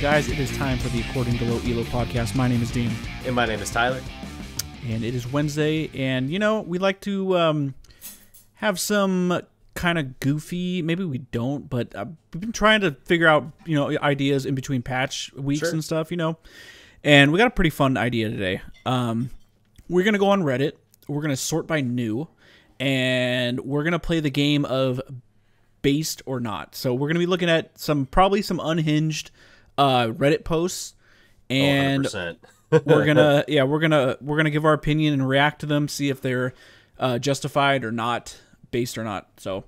Guys, it is time for the According to Low Elo podcast. My name is Dean. And my name is Tyler. And it is Wednesday, and you know, we like to um, have some kind of goofy, maybe we don't, but uh, we've been trying to figure out, you know, ideas in between patch weeks Sure. and stuff, you know. And we got a pretty fun idea today. Um, we're going to go on Reddit, we're going to sort by new, and we're going to play the game of based or not. So we're going to be looking at some probably some unhinged uh, Reddit posts and 100%. we're gonna yeah we're gonna we're gonna give our opinion and react to them see if they're uh, justified or not based or not. So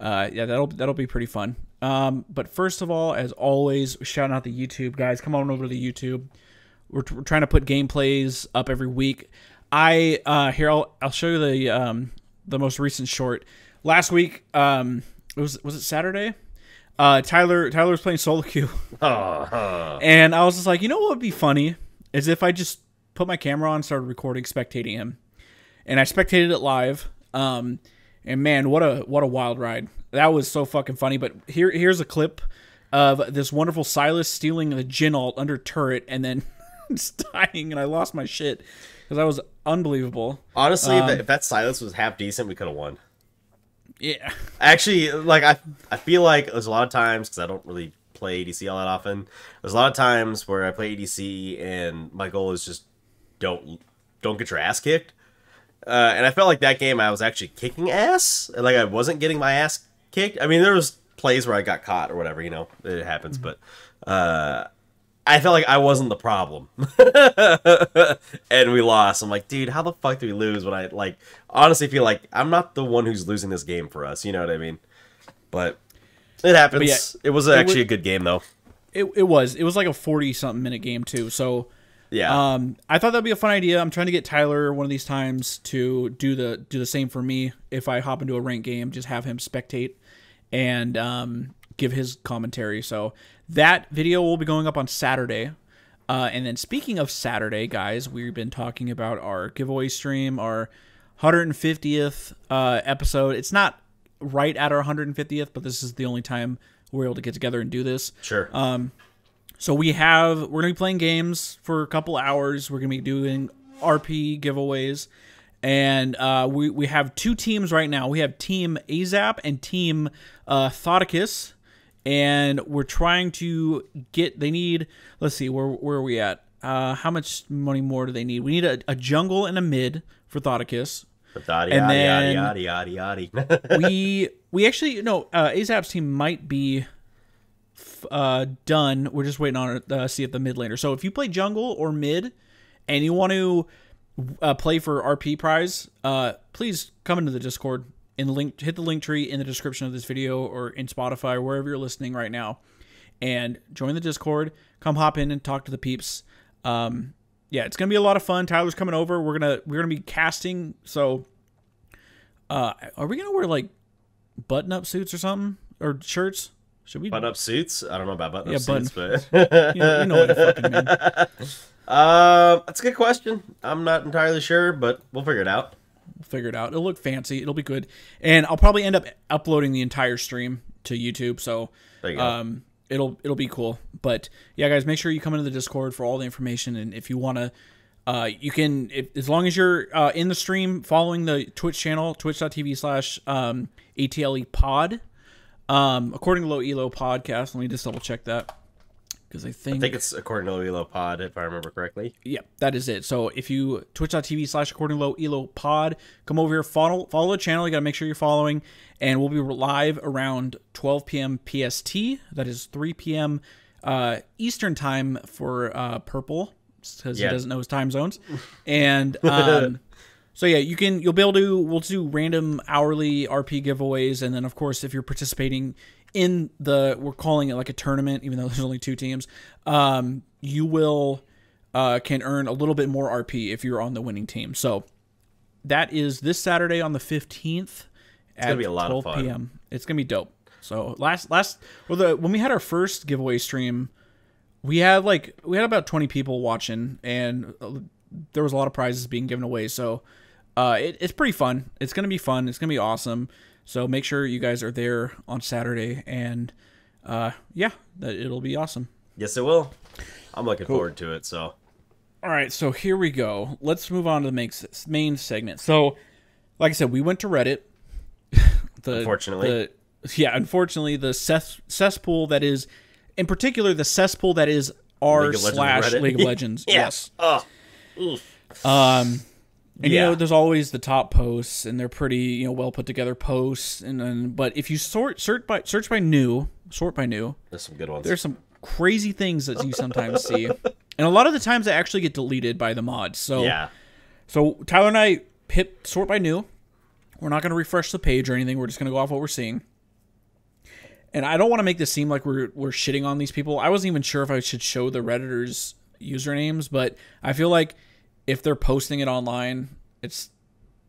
uh, yeah that'll that'll be pretty fun. Um, but first of all as always shouting out the youtube guys. Come on over to the youtube. We're, we're trying to put gameplays up every week i uh, here I'll, I'll show you the um, the most recent short last week um, it was was it saturday uh, tyler tyler was playing solo queue Uh-huh. and I was just like, you know what would be funny is if I just put my camera on, and started recording, spectating him, and I spectated it live. Um, and man, what a what a wild ride! That was so fucking funny. But here here's a clip of this wonderful Sylas stealing the Jhin ult under turret and then just dying, and I lost my shit because that was unbelievable. Honestly, Um, if, that, silence was half decent, we could have won. Yeah, Actually, like I, I feel like there's a lot of times because I don't really play ADC all that often. There's a lot of times where I play ADC and my goal is just don't don't get your ass kicked. Uh, and I felt like that game I was actually kicking ass, and like I wasn't getting my ass kicked. I mean, there was plays where I got caught or whatever, you know, it happens. But uh, I felt like I wasn't the problem, and we lost. I'm like, dude, how the fuck do we lose? When I like honestly feel like I'm not the one who's losing this game for us. You know what I mean? But it happens. yeah, it was actually a good game though. it it was it was like a forty something minute game too. So. Yeah. Um, I thought that'd be a fun idea. I'm trying to get Tyler one of these times to do the do the same for me. If I hop into a ranked game, just have him spectate and um, give his commentary. So that video will be going up on Saturday. Uh, and then speaking of Saturday, guys, we've been talking about our giveaway stream, our 150th uh, episode. It's not right at our 150th, but this is the only time we're able to get together and do this. sure. um, So we have we're gonna be playing games for a couple hours. We're gonna be doing RP giveaways, and uh, we we have two teams right now. We have Team Azap and Team uh, Thoticus, and we're trying to get. They need. Let's see where where are we at? Uh, how much money more do they need? We need a, a jungle and a mid for Thoticus. And then- we we actually no uh azap's team might be f- uh done we're just waiting on uh, see if the mid laner so if you play jungle or mid and you want to uh, play for rp prize uh please come into the discord in the link hit the link tree in the description of this video or in spotify or wherever you're listening right now and join the discord come hop in and talk to the peeps um yeah it's gonna be a lot of fun tyler's coming over we're gonna we're gonna be casting so uh, are we gonna wear like button-up suits or something or shirts? Should we? button up suits. I don't know about button Yeah, up button- suits, but You know, you know what I fucking mean. um, that's a good question. I'm not entirely sure, but we'll figure it out. We'll figure it out. It'll look fancy. It'll be good, and I'll probably end up uploading the entire stream to YouTube. So, you um, it'll it'll be cool. But yeah, guys, make sure you come into the Discord for all the information, and if you want to. Uh, you can, if, as long as you're uh, in the stream, following the Twitch channel, twitch.tv slash um, ATLE pod. Um, according to Low Elo podcast, let me just double check that because I think I think it's according to Elo Pod, if I remember correctly. Yep, that is it. So if you twitch.tv slash according low elo pod, come over here, follow follow the channel. You gotta make sure you're following, and we'll be live around 12 p.m. PST. That is 3 p.m. Uh, Eastern time for uh, Purple because Yeah. he doesn't know his time zones. And um, so yeah, you can you'll be able to we'll do random hourly RP giveaways, and then of course if you're participating in the we're calling it like a tournament, even though there's only two teams, um, you will uh, can earn a little bit more RP if you're on the winning team. So that is this Saturday on the 15th at gonna be a lot of 12 fun. p.m. It's gonna be dope. So last last well the when we had our first giveaway stream, we had like we had about 20 people watching and uh, there was a lot of prizes being given away. So uh, it, it's pretty fun. It's gonna be fun. It's gonna be awesome. So make sure you guys are there on Saturday, and uh, yeah, that it'll be awesome. Yes, it will. I'm looking forward to it. So All right, so here we go. Let's move on to the main, main segment. So, like I said, we went to Reddit. the, Unfortunately. the, yeah, unfortunately, the cess, cesspool that is, in particular, the cesspool that is r League of Legends slash League of Legends. Yeah. Yes. oh, Um, and you Yeah. know, there's always the top posts, and they're pretty, you know, well put together posts. And then, but if you sort search by search by new, sort by new, there's some good ones. there's some crazy things that you sometimes see, and a lot of the times they actually get deleted by the mods. So yeah, So Tyler and I hit sort by new. We're not going to refresh the page or anything. We're just going to go off what we're seeing. And I don't want to make this seem like we're we're shitting on these people. I wasn't even sure if I should show the redditors usernames, but I feel like if they're posting it online, it's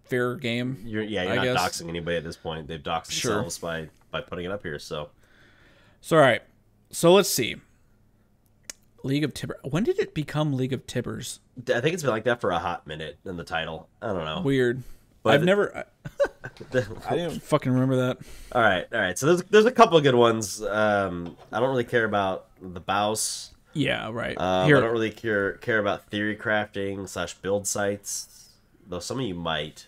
fair game. you're yeah, you're I not guess. doxing anybody at this point. They've doxed Sure. themselves by by putting it up here. So So all right. So let's see. League of Tibber. When did it become League of Tibbers? I think it's been like that for a hot minute in the title. I don't know. Weird. But- I've never. I, I didn't fucking remember that. all right, all right. So there's there's a couple of good ones. Um, I don't really care about the Baus. Yeah, right. Um, Here, I don't really care care about theory crafting slash build sites, though some of you might.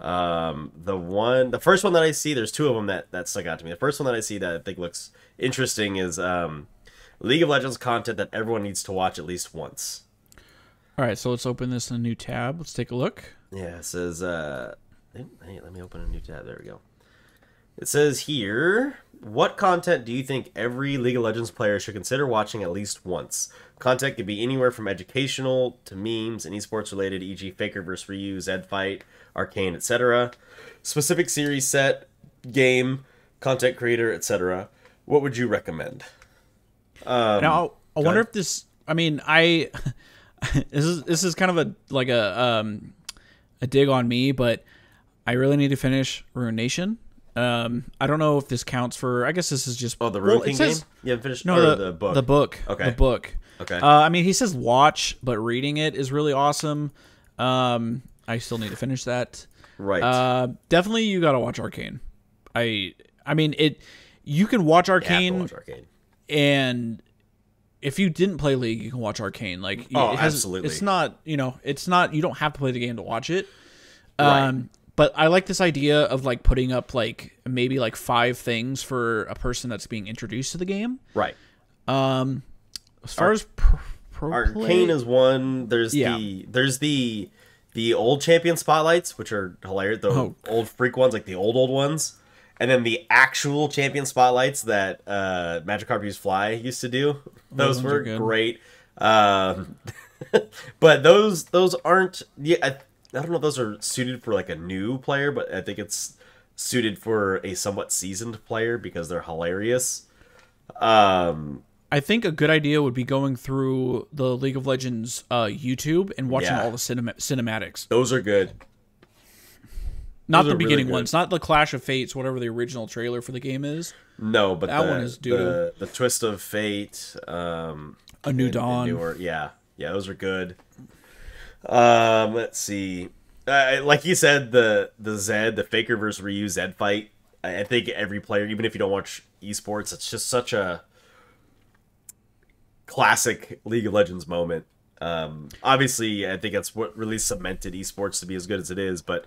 Um, the one, the first one that I see, there's two of them that that stuck out to me. The first one that I see that I think looks interesting is um, League of Legends content that everyone needs to watch at least once. All right, so let's open this in a new tab. Let's take a look. Yeah, it says. Uh, hey, let me open a new tab. There we go. It says here, what content do you think every League of Legends player should consider watching at least once? Content could be anywhere from educational to memes and esports related, e.g., Faker vs. Ryu, Zed Fight, Arcane, etc. Specific series set, game, content creator, etc. What would you recommend? Um, Now, I wonder ahead. if this. I mean, I this is this is kind of a like a um a dig on me, but I really need to finish Ruination. Um, I don't know if this counts for. I guess this is just. oh, the well, Ruined King says- game? You haven't finished No, the, the book? The book. Okay. The book. Okay. Uh, I mean, he says watch, but reading it is really awesome. Um, I still need to finish that. right. Uh, definitely, you got to watch Arcane. I, I mean, it. You can watch You have to Arcane, watch Arcane. and if you didn't play League, you can watch Arcane. Like, Oh, it has- absolutely. It's not, you know, it's not. You don't have to play the game to watch it. Right. But I like this idea of like putting up like maybe like five things for a person that's being introduced to the game. Right. Um, as far as pro, pro Arcane play, is one. There's Yeah. the there's the the old champion spotlights, which are hilarious. The Oh. old Phreak ones, like the old old ones, and then the actual champion spotlights that uh, Magikarp Use Fly used to do. Those ones were great. Um, but those those aren't. Yeah, I, don't know. if Those are suited for like a new player, but I think it's suited for a somewhat seasoned player because they're hilarious. Um, I think a good idea would be going through the League of Legends uh, YouTube and watching Yeah. all the cinema- cinematics. those are good. Not Those the are really beginning ones, not the Clash of Fates, whatever the original trailer for the game is. No, but That the, one is doo-doo. the the twist of fate, um, A New and- and Dawn. newer- yeah, yeah, those are good. Um, let's see, uh, like you said, the the Zed, the Faker versus Ryu Zed fight. I, I think every player, even if you don't watch esports, it's just such a classic League of Legends moment. Um, obviously, I think that's what really cemented esports to be as good as it is. But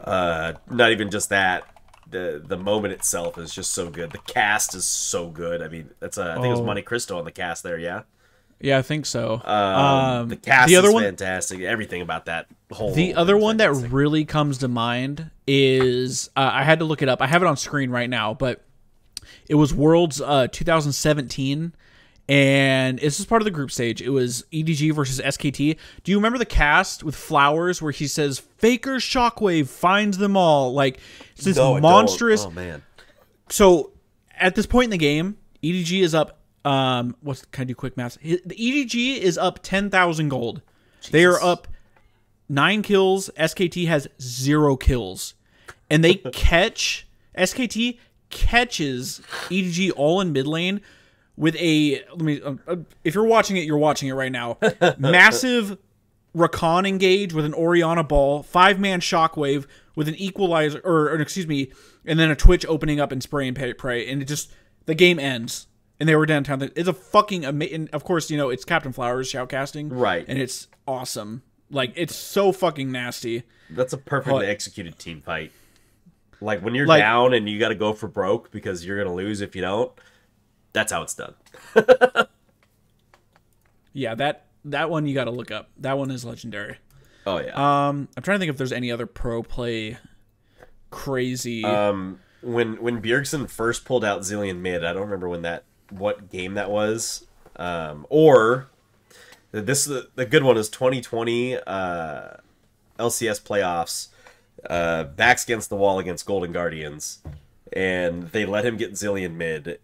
uh, not even just that. The the moment itself is just so good. The cast is so good. I mean, that's a, I think it was Oh. Monte Cristo on the cast there. Yeah. Yeah, I think so. Um, Um, the cast the other is one, fantastic. Everything about that whole. the other one that really comes to mind is uh, I had to look it up. I have it on screen right now, but it was Worlds uh, 2017, and this is part of the group stage. It was EDG versus SKT. Do you remember the cast with Flowers where he says Faker Shockwave finds them all? Like it's this No, monstrous. Oh man. So at this point in the game, EDG is up. Um, what's can I do quick math? The EDG is up ten thousand gold. They are up nine kills. SKT has zero kills, and they catch SKT catches EDG all in mid lane with a. Let me. Uh, uh, if you're watching it, you're watching it right now. Massive Rakan engage with an Orianna ball, five man shockwave with an equalizer, or, or excuse me, and then a Twitch opening up and spray and pray, and it just the game ends. And they were downtown. It's a fucking amazing. Of course, you know it's Captain Flowers shoutcasting, Right. And it's awesome. Like it's so fucking nasty. That's a perfectly What? executed team fight. Like when you're Like- down and you got to go for broke because you're gonna lose if you don't. That's how it's done. Yeah, that that one you got to look up. That one is legendary. Oh yeah. Um, I'm trying to think if there's any other pro play crazy. Um, when when Bjergsen first pulled out Zilean mid, I don't remember when that what game that was. Um, or this the, good one is 2020 uh, LCS playoffs. Uh, backs against the wall against Golden Guardians, and they let him get Zilean mid,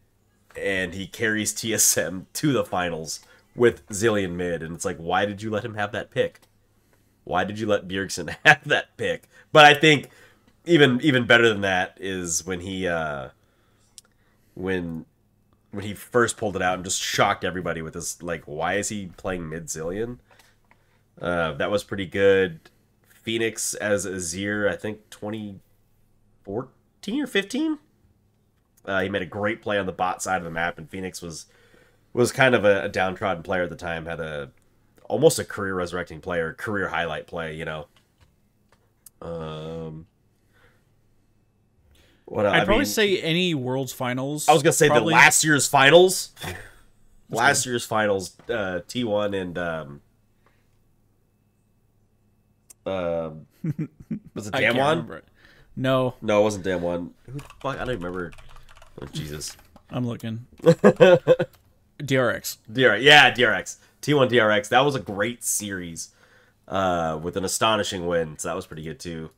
and he carries TSM to the finals with Zilean mid, and it's like, why did you let him have that pick? Why did you let Bjergsen have that pick? But I think even even better than that is when he uh when when he first pulled it out and just shocked everybody with his like why is he playing mid Zilean uh that was pretty good. Fenix as azir i think 2014 or 15 uh, he made a great play on the bot side of the map and Fenix was was kind of a, a downtrodden player at the time had a almost a career resurrecting player career highlight play you know? Um what I'd I probably mean, say any World's Finals. I was gonna say probably- the last year's finals. last year's finals, uh, T one and um, um, was it Damwon? No, No, it wasn't Damwon. Who the fuck? I don't remember. Oh, Jesus. I'm looking. DRX. DRX, yeah, DRX. T1 DRX. That was a great series uh, with an astonishing win. So that was pretty good too.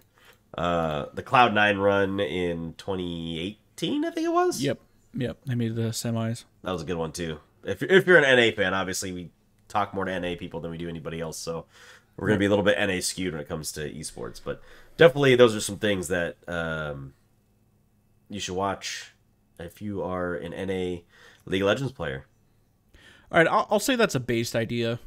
Uh, the Cloud9 run in 2018, I think it was. Yep, yep. They made the semis. That was a good one too. If if you're an NA fan, obviously we talk more to NA people than we do anybody else, so we're gonna be a little bit NA skewed when it comes to esports. But definitely, those are some things that um, you should watch if you are an NA League of Legends player. All right, I'll, I'll say that's a based idea.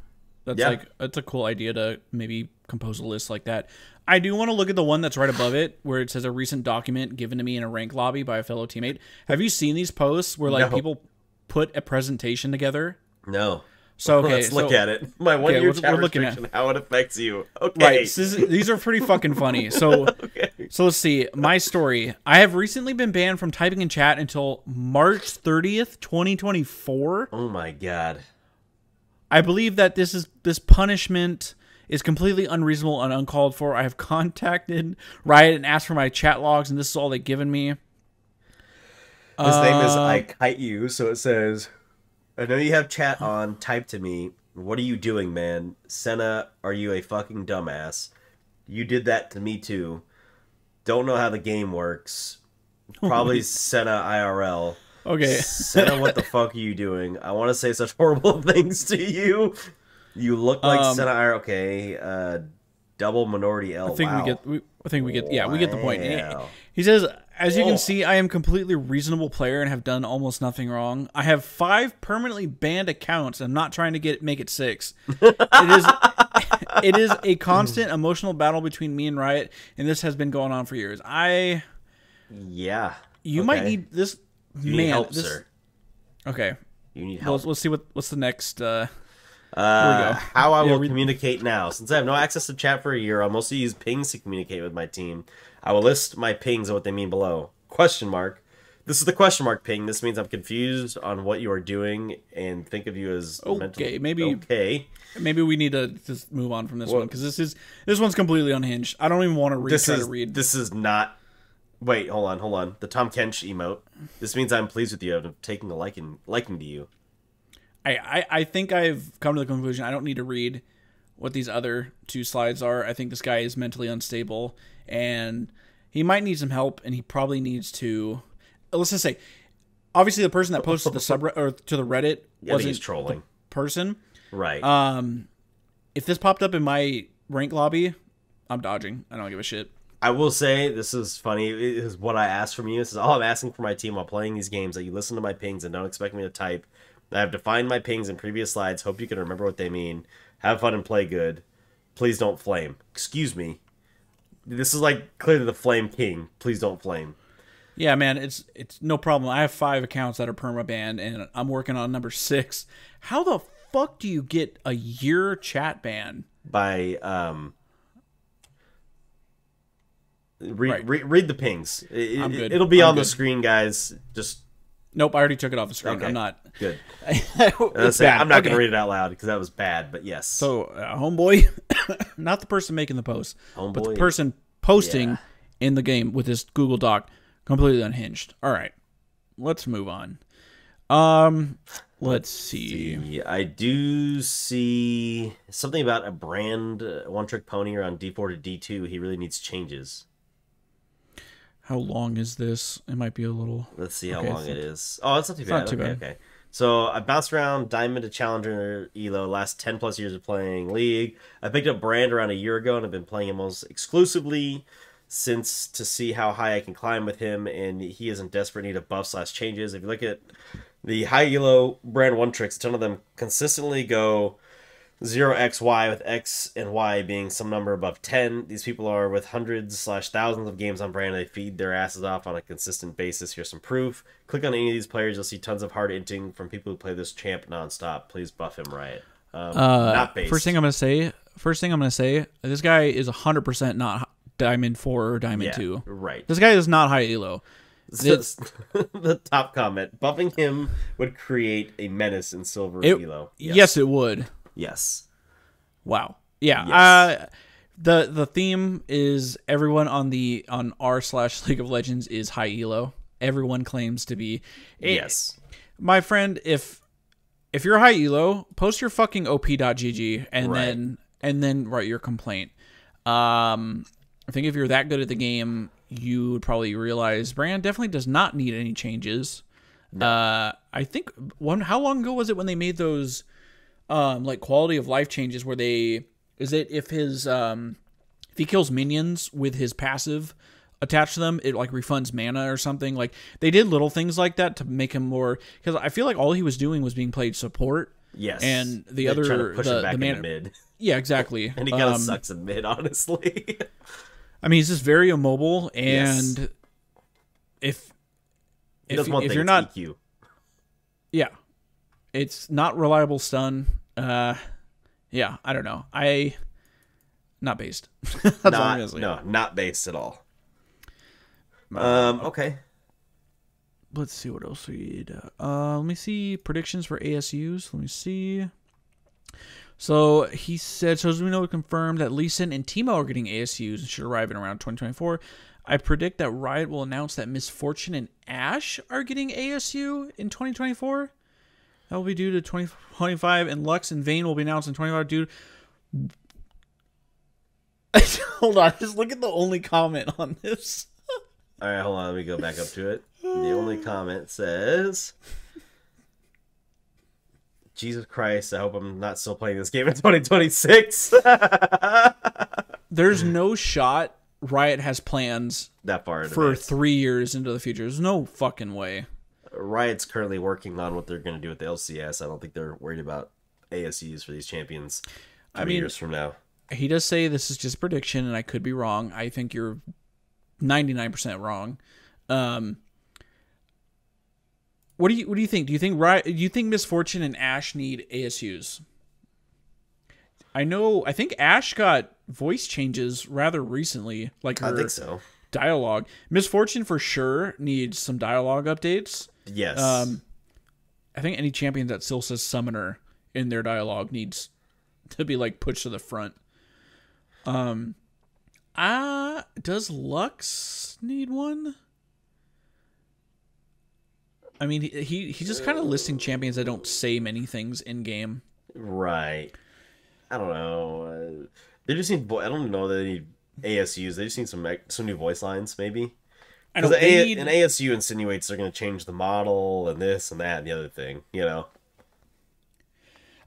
That's Yeah. like that's a cool idea to maybe compose a list like that. I do want to look at the one that's right above it, where it says a recent document given to me in a rank lobby by a fellow teammate. Have you seen these posts where like No. people put a presentation together? No. So okay, Let's look at it. My one Okay, year we're- we're looking at- how it affects you. Okay. Right. so is- these are pretty fucking funny. So Okay. so let's see. My story. I have recently been banned from typing in chat until March 30th, 2024. Oh my god. I believe that this is this punishment is completely unreasonable and uncalled for. I have contacted Riot and asked for my chat logs, and this is all they've given me. His name is Uh, I kite you, so it says, I know you have chat on, type to me. What are you doing, man? Senna, are you a fucking dumbass? You did that to me too. Don't know how the game works. Probably Senna IRL. Okay. Senna, what the fuck are you doing? I want to say such horrible things to you. You look like Um, Senna IRL. Okay, uh, double minority L. I think wow. we get. We, I think we get. Yeah, we get the point. Wow. He says, as you can see, I am completely reasonable player and have done almost nothing wrong. I have five permanently banned accounts. I'm not trying to get make it six. It is. it is a constant emotional battle between me and Riot, and this has been going on for years. I. Yeah. You might need this. You man, need help, this, sir. Okay. You need help. let's, let's see what what's the next. Uh, Uh, how I Yeah, will read- communicate now. Since I have no access to chat for a year, I'll mostly use pings to communicate with my team. I will list my pings and what they mean below. Question mark. This is the question mark ping. This means I'm confused on what you are doing and think of you as Okay, mentally- maybe- okay. maybe we need to just move on from this one because this is this one's completely unhinged. I don't even want to read. This is to read. this is not. Wait, hold on, hold on. The Tahm Kench emote. This means I'm pleased with you have taken a liking liking to you. I, I I think I've come to the conclusion I don't need to read what these other two slides are. I think this guy is mentally unstable and he might need some help and he probably needs to let's just say obviously the person that posted the sub or to the Reddit he's wasn't trolling. person. Right. Um if this popped up in my rank lobby, I'm dodging. I don't give a shit. I will say this is funny. It is what I asked from you. This is all I'm asking for my team while playing these games. That you listen to my pings and don't expect me to type. I have defined my pings in previous slides. Hope you can remember what they mean. Have fun and play good. Please don't flame. Excuse me. This is like clearly the Flame King. Please don't flame. Yeah, man, it's it's no problem. I have five accounts that are perma banned, and I'm working on number six. How the fuck do you get a year chat ban? By um. Read, Right. read, read the pings. It, I'm good. will be I'm on the screen, guys. Just Nope, I already took it off the screen. Okay. I'm not. good. it's say, bad. I'm not Okay. going to read it out loud because that was bad. But yes, So, uh, homeboy, not the person making the post, but the person posting Yeah. in the game with this Google Doc, completely unhinged. All right, let's move on. Um, let's see. Yeah, I do see something about a brand uh, one trick pony around D4 to D2. He really needs changes. How long is this? It might be a little. Let's see how Okay, long it is. Oh, it's not too bad. not too okay, bad. okay. So I bounced around Diamond to Challenger Elo last ten plus years of playing League. I picked up Brand around a year ago and I've been playing him almost exclusively since to see how high I can climb with him. And he is in desperate need of buffs slash changes. If you look at the high Elo Brand one tricks, a ton of them consistently go zero x y with x and y being some number above 10 these people are with hundreds slash thousands of games on brand they feed their asses off on a consistent basis here's some proof click on any of these players you'll see tons of hard inting from people who play this champ nonstop please buff him riot um, Uh, not based First thing I'm gonna say. First thing I'm gonna say. This guy is 100 percent not Diamond Four or Diamond yeah, Two. right This guy is not high elo. This- the top comment buffing him would create a menace in silver It- elo yes. it would. Yes Wow. Yeah. Yes. Uh, the the theme is everyone on the on r slash League of Legends is high elo. Everyone claims to be. It- yes my friend. If if you're high elo, post your fucking op.gg and Right. then and then write your complaint. Um, I think if you're that good at the game, you would probably realize Brand definitely does not need any changes. Uh, I think one. How long ago was it when they made those? Um like quality of life changes where they is it if his um if he kills minions with his passive attached to them it like refunds mana or something? Like they did little things like that to make him more because i feel like all he was doing was being played support. Yes. And the They're other- trying to push the- the into man- mid. Yeah exactly. And he kind of Um, sucks in mid honestly. I mean he's just very immobile Yes. and if if, if you're not EQ. yeah it's not reliable stun uh yeah i don't know i not based that's all I'm gonna not no not based at all um okay let's see what else we need. Uh, let me see predictions for ASUs. Let me see. So he said, so as we know, we confirmed that Lee Sin and Teemo are getting ASUs and should arrive in around 2024. I predict that Riot will announce that Miss Fortune and Ashe are getting ASU in 2024. That will be due to 2025, and Lux and Vayne will be announced in 25 Dude, Hold on, just look at the only comment on this. all right hold on let me go back up to it the only comment says jesus christ i hope i'm not still playing this game in 2026 There's no shot Riot has plans that far for three years into the future. There's no fucking way. Riot's currently working on what they're going to do with the lcs i don't think they're worried about asus for these champions I mean- years from now He does say this is just a prediction, and I could be wrong. I think you're 99% wrong. Um, what do you What do you think? Do you think Riot? Do you think Miss Fortune and Ashe need ASUs? I know. I think Ashe got voice changes rather recently, like her i think so dialogue. Miss Fortune for sure needs some dialogue updates. Yes Um, I think any champion that still says summoner in their dialogue needs to be like pushed to the front. Um, ah, does Lux need one? I mean, he he, he's just kind of listing champions that don't say many things in game. Right. I don't know. Uh, they just need. vo- I don't know that they need ASUs. They just need some some new voice lines, maybe. I know Because they need, an ASU insinuates they're going to change the model and this and that and the other thing. You know.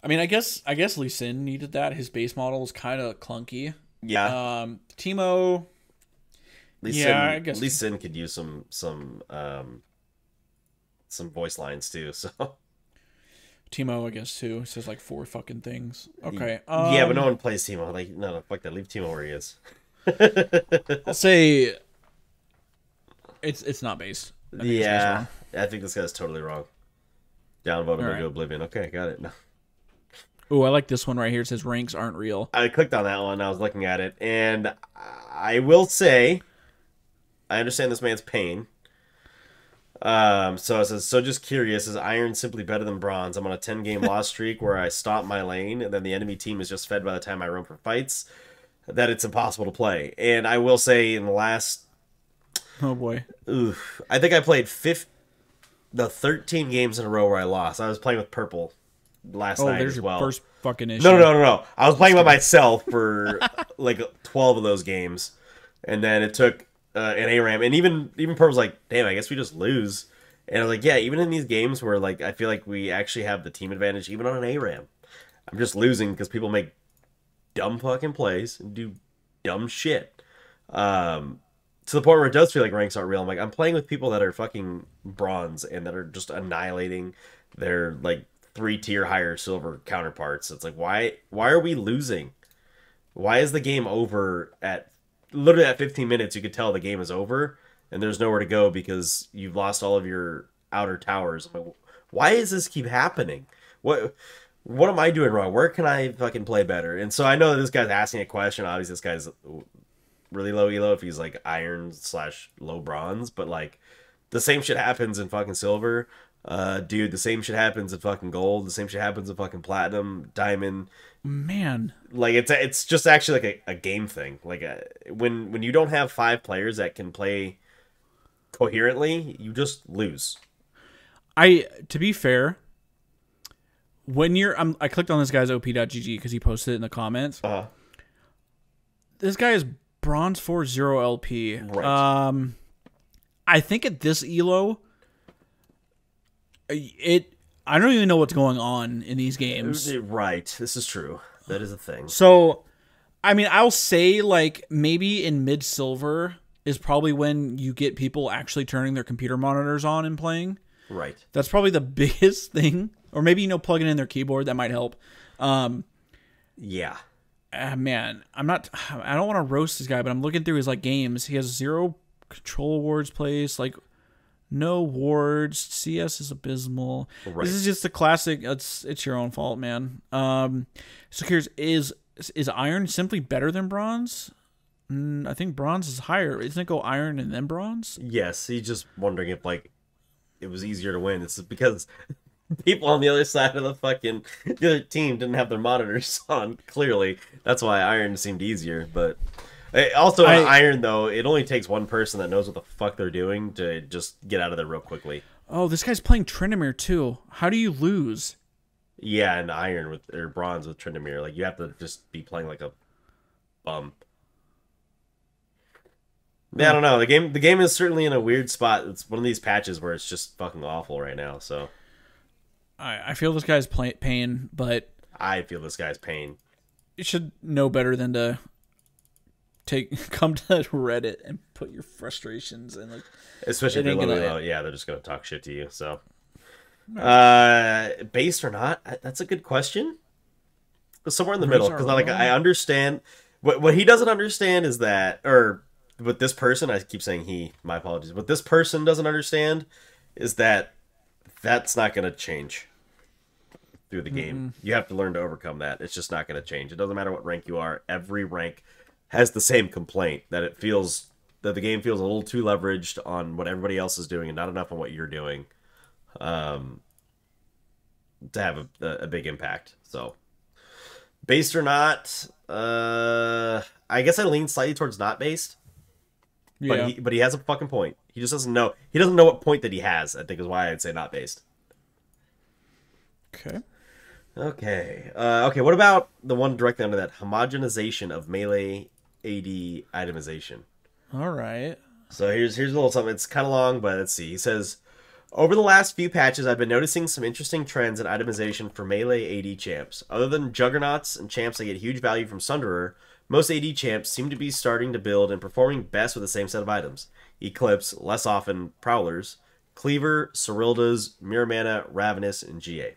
I mean, I guess I guess Lee Sin needed that. His base model is kind of clunky. Yeah. Um, Teemo, Lee yeah, Sin, I guess- Lee Sin could use some some um some voice lines too. So Teemo, I guess too. Says like four fucking things. Okay. yeah, but um, no one plays Teemo. Like, no, no, fuck that. Leave Teemo where he is. I'll say it's it's not based. I think Yeah. I think this guy's totally wrong. Downvote him Alright. to oblivion. Okay, got it. No. Ooh, I like this one right here. It says ranks aren't real. I clicked on that one. I was looking at it, and I will say, I understand this man's pain. Um, so it says, so just curious, is iron simply better than bronze? I'm on a 10 game loss streak where I stop my lane, and then the enemy team is just fed by the time I roam for fights. That it's impossible to play. And I will say, in the last, Oh boy. oof, I think I played fifth, the 13 games in a row where I lost. I was playing with purple last Oh, night there's as your well. first fucking issue. No, no, no, no. I was playing by myself for like twelve of those games, and then it took uh, an ARAM, and even even Purple's like, "Damn, I guess we just lose." And I was like, "Yeah, even in these games where like I feel like we actually have the team advantage, even on an ARAM, I'm just losing because people make dumb fucking plays and do dumb shit." Um, to the point where it does feel like ranks aren't real. I'm like, I'm playing with people that are fucking bronze and that are just annihilating their like three tier higher silver counterparts. It's like why why are we losing? Why is the game over at literally at 15 minutes? You could tell the game is over and there's nowhere to go because you've lost all of your outer towers. I'm like, why does this keep happening? What what am I doing wrong? Where can I fucking play better? And so I know that this guy's asking a question. Obviously, this guy's really low elo if he's like iron slash low bronze, but like the same shit happens in fucking silver. Uh, dude, the same shit happens in fucking gold. The same shit happens in fucking platinum, diamond. Man. Like it's it's just actually like a, a game thing. Like a, when when you don't have five players that can play coherently, you just lose. I to be fair, when you're I'm, I clicked on this guy's op.gg because he posted it in the comments. Uh, This guy is bronze 40 LP. Right. Um I think at this elo it I don't even know what's going on in these games. right. This is true. That is a thing. So, I mean, I'll say like maybe in mid silver is probably when you get people actually turning their computer monitors on and playing. Right. That's probably the biggest thing. Or maybe you know plugging in their keyboard that might help. Um, Yeah. Ah, man, I'm not. I don't want to roast this guy, but I'm looking through his like games. He has zero control wards placed, like no wards. CS is abysmal. Right. This is just a classic. It's it's your own fault, man. Um, so here's is is iron simply better than bronze? Mm, I think bronze is higher. Isn't it go iron and then bronze? Yes, he's just wondering if like it was easier to win. It's because people on the other side of the fucking the other team didn't have their monitors on. Clearly, that's why Iron seemed easier. But eh, also, I- Iron though, it only takes one person that knows what the fuck they're doing to just get out of there real quickly. Oh, this guy's playing Tryndamere too. How do you lose? Yeah, and Iron with or Bronze with Tryndamere, like you have to just be playing like a bum. Yeah, I don't know. The game the game is certainly in a weird spot. It's one of these patches where it's just fucking awful right now. So I, I feel this guy's pain, but I feel this guy's pain. you should know better than to take come to Reddit and put your frustrations and like Especially if they're gonna-. Yeah, they're just gonna talk shit to you. So, uh, based or not? That's a good question. Somewhere in the middle, because like. I understand what what he doesn't understand is that, or what this person I keep saying he. My apologies. What this person doesn't understand is that that's not gonna change through the game. You have to learn to overcome that. It's just not gonna change. It doesn't matter what rank you are. Every rank has the same complaint that it feels that the game feels a little too leveraged on what everybody else is doing and not enough on what you're doing um to have a, a, a big impact so based or not uh i guess i lean slightly towards not based but yeah. he but he has a fucking point he just doesn't know he doesn't know what point that he has i think is why i'd say not based okay. Okay. Uh, okay. What about the one directly under that homogenization of melee AD itemization? All right. So here's here's a little something. It's kind of long, but let's see. He says, over the last few patches, I've been noticing some interesting trends in itemization for melee AD champs. Other than juggernauts and champs that get huge value from Sunderer, most AD champs seem to be starting to build and performing best with the same set of items. Eclipse, less often Prowlers, Cleaver, Serylda's, Muramana, Ravenous, and GA.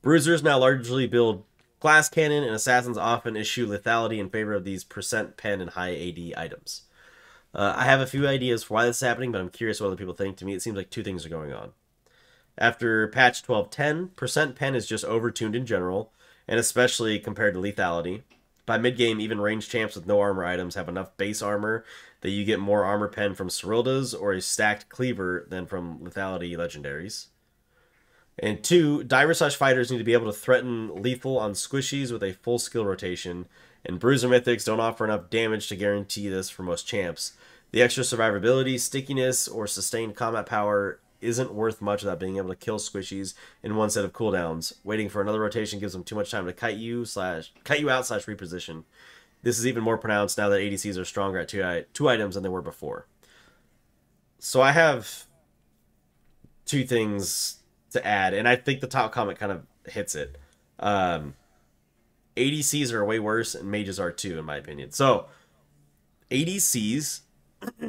Bruisers now largely build glass cannon, and assassins often issue lethality in favor of these percent pen and high AD items. Uh, I have a few ideas for why this is happening, but I'm curious what other people think. To me, it seems like two things are going on. After patch 1210, percent pen is just overtuned in general, and especially compared to lethality. By mid game, even ranged champs with no armor items have enough base armor that you get more armor pen from Serylda's or a stacked cleaver than from lethality legendaries. And two, diver slash fighters need to be able to threaten lethal on squishies with a full skill rotation, and bruiser mythics don't offer enough damage to guarantee this for most champs. The extra survivability, stickiness, or sustained combat power isn't worth much without being able to kill squishies in one set of cooldowns. Waiting for another rotation gives them too much time to kite you slash kite you out slash reposition. This is even more pronounced now that ADCs are stronger at two, two items than they were before. So I have two things to add, and I think the top comment kind of hits it. Um, ADCs are way worse, and mages are too, in my opinion. So ADCs,